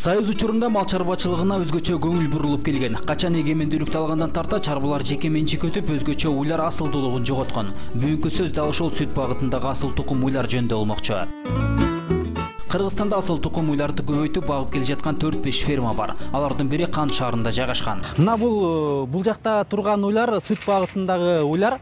союз учурунда мал чарбачылыгына өзгөчө көңүл бурулуп келген. Качан эгемендүүлүктү алгандан тарта чарбалар жеке менчикке өтүп өзгөчө уйлар асылдуулугун жоготкон. Бүгүнкү сөз дал ошол сүт багытындагы асыл тукум уйлар жөнүндө болмокчу кыргызстанда асыл тукум уйларды көбөйтүп багып келе жаткан төрт беш ферма бар. Алардын бири кант шаарында жайгашкан мына бул бул жакта турган уйлар сүт багытындагы уйлар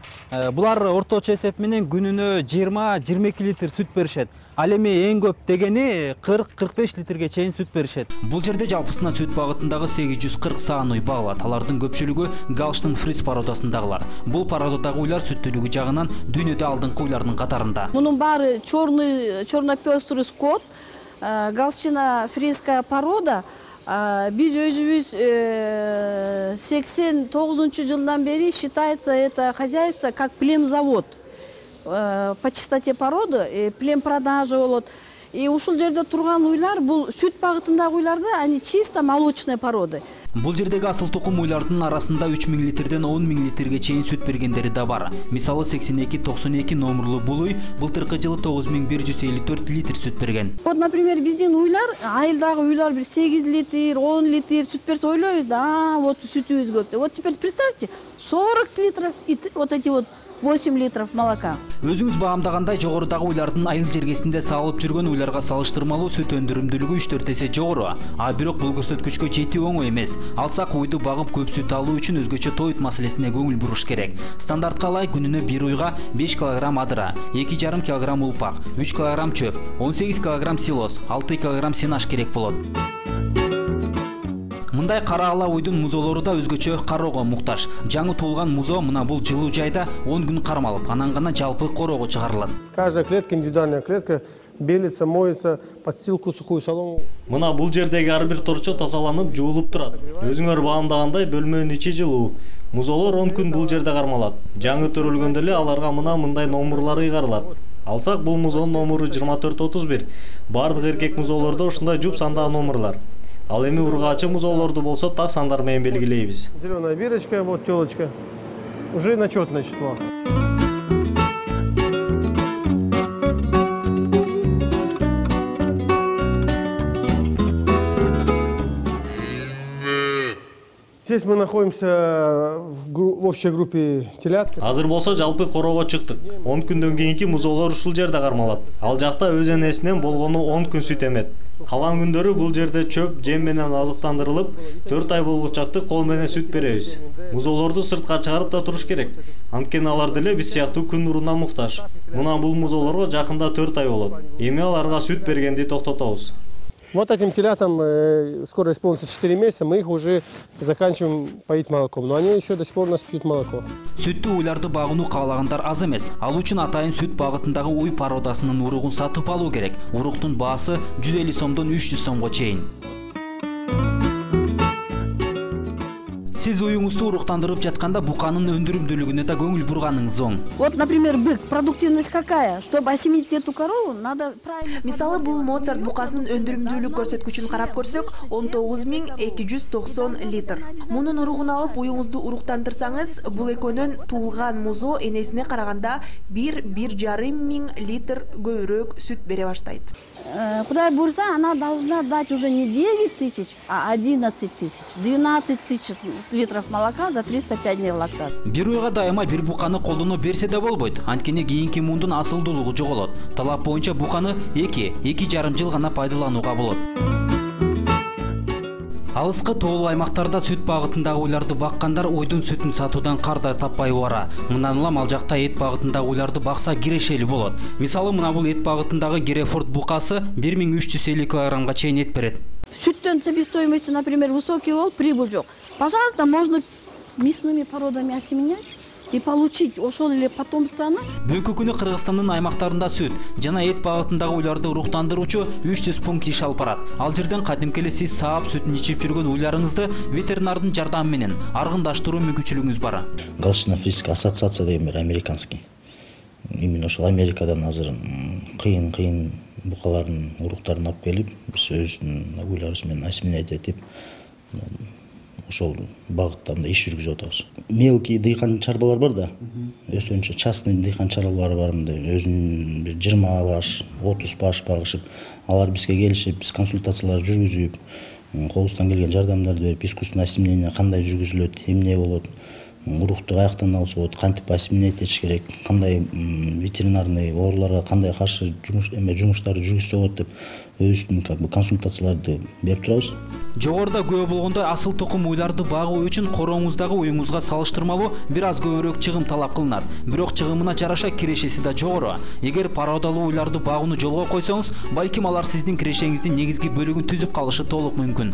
булар орточо эсеп менен күнүнө жыйырма жыйырма эки литр сүт беришет ал эми эң көп дегени кырк кырк беш литрге чейин сүт беришет бул жерде жалпысынан сүт багытындагы сегиз жүз кырк саан уй багылат алардын көпчүлүгү галштын фриз породасындагылар бул породадагы уйлар сүттүүлүгү жагынан дүйнөдө алдыңкы уйлардын катарында мунун баары черный черно пестрый скот галщина фризская порода биз өзүбүз сексен тогузунчу жылдан бери считается это хозяйство как племзавод. По чистоте породы племпродажа болот и ушул жерде турган уйлар бул сүт багытындагы уйлар да они чисто молочной породы. Бул жердеги асыл тукум уйлардын арасында үч миң литрден он миң литрге чейин сүт бергендери да бар. Мисалы сексен эки токсон эки номурлуу бул уй былтыркы жылы тогуз миң бир жүз элүү төрт литр сүт берген. Вот например биздин уйлар айылдагы уйлар бир сегиз литр он литр сүт берсе ойлойбуз да вот сүтүбүз көп деп вот теперь представьте сорок литров вот эти вот восемь литров молока. Өзүңүз баамдагандай жогорудагы уйлардын айыл жергесинде саалып жүргөн уйларга салыштырмалуу сүт өндүрүмдүүлүгү үч төрт эсе жогору. А бирок бул көрсөткүчкө жетүү оңой эмес. Алсак уйду багып көп сүт алуу үчүн өзгөчө тоют маселесине көңүл буруш керек. Стандартка ылай күнүнө бир уйга беш килограмм адыра эки жарым килограмм улпак үч килограмм чөп он сегиз килограмм силос алты килограмм сенаж керек болот. Мындай кара ала уйдун музоолору да өзгөчө кароого муктаж. Жаңы туулган музоо мына бул жылуу жайда он күн кармалып анан гана жалпы короого чыгарылат. Каждая клетка индивидуальная клетка белится моется подстилку сухую солому мына бул жердеги ар бир торчо тазаланып жуулуп турат. Өзүңөр баамдагандай бөлмөнүн ичи жылуу. Музоолор он күн бул жерде кармалат. Жаңы төрөлгөндө эле аларга мына мындай номурлар ыйгарылат. Алсак бул музоонун номуру жыйырма төрт отуз бир. Баардык эркек музоолордо ушундай жуп сандагы номурлар ал эми ургаачы музоолорду болсо так сандар менен белгилейбиз зеленая бирочка вот телочка уже на четное число Здесь мы находимся в общей группе телят. Азыр болсо жалпы короого чыктык. 10 күндөн кийинки музоолор ушул жерде кармалат. Ал жакта өз энесинен болгону 10 күн сүт эмет. Калган күндөрү бул жерде чөп, жем менен азыктандырылып, 4 ай болгучакты кол менен сүт беребиз. Музоолорду сыртка чыгарып да туруш керек. Анткени алар деле биз сыяктуу күн нуруна муктаж. Мына бул музоолорго жакында 4 ай болот. Эми аларга сүт бергенди токтотобуз. Вот этим телятам э, скоро исполнится 4 месяца, мы их уже заканчиваем поить молоком. Но они еще до сих пор у нас пьют молоко. Сүттүү уйларды багынуу каалагандар аз эмес. Ал үчүн атайын сүт багытындагы уй породасынын уругун сатып алуу керек. Уруктун баасы 150 сомдон 300 сомго чейин. Сиз уюңузду уруктандырып жатканда буканын өндүрүмдүүлүгүнө да көңүл бурганыңыз оң. Вот например бык продуктивность какая? Чтобы осеменить эту корову надо правильно мисалы бул моцарт букасынын өндүрүмдүүлүк көрсөткүчүн карап көрсөк он тогуз миң эки жүз токсон литр. Мунун уругун алып уюңузду уруктандырсаңыз бул экөөнөн туулган музоо энесине караганда бир бир жарым миң литр көбүрөөк сүт бере баштайт кудай буюрса она должна дать уже не девять тысяч а одиннадцать тысяч. Двенадцать тысяч литров молока за триста пять дней лактат. Бир уйга дайыма бир буканы колдоно берсе да болбойт. Анткени кийинки мундун асылдуулугу жоголот. Талап боюнча буканы эки эки жарым жыл гана пайдаланууга болот алыскы тоолуу аймактарда сүт багытындагы уйларды баккандар уйдун сүтүн сатуудан кар да таппай убара мындан улам ал жакта эт багытындагы уйларды бакса кирешели болот мисалы мына бул эт багытындагы герефорд букасы бир миң үч жүз элүү килограммга чейин эт берет сүттөн себестоимости например высокий болуп прибыль жок пожалуйста можно мясными породами осеменять? И получить ошол эле потомствону бүгүнкү күнү кыргызстандын аймактарында сүт жана эт багытындагы уйларды уруктандыруучу үч жүз пункт иш алып барат ал жерден кадимки эле сиз саап сүтүн ичип жүргөн уйларыңызды ветеринардын жардамы менен аргындаштыруу мүмкүнчүлүгүңүз бар фризская ассоциация деген бар американский. Именно ошол америкадан азыр кыйын кыйын букалардын уруктарын алып келип биз өзүбүздүн уйларыбыз менен осеменять этип ошол багытта мындай иш жүргүзүп атабыз мелкий дыйкан чарбалар бар да өздөрүнчө частный дыйкан чарбалар бар мындай өзүнүн бир жыйырма баш отуз баш багышып алар бизге келишип биз консультациялар жүргүзүп колубуздан келген жардамдарды берип искусственный осеменение кандай жүргүзүлөт эмне болот урукту каяктан алса болот кантип осеменять этиш керек кандай ветеринарный ооруларга кандай каршы эме жумуштарды жүргүзсө болот деп өзүбүздүн как бы консультацияларды берип турабыз жогоруда күбө болгондой асыл тукум уйларды багуу үчүн корооңуздагы уюңузга салыштырмалуу бир аз көбүрөөк чыгым талап кылынат. Бирок чыгымына жараша кирешеси да жогору. Эгер породалуу уйларды багууну жолго койсоңуз балким алар сиздин кирешеңиздин негизги бөлүгүн түзүп калышы толук мүмкүн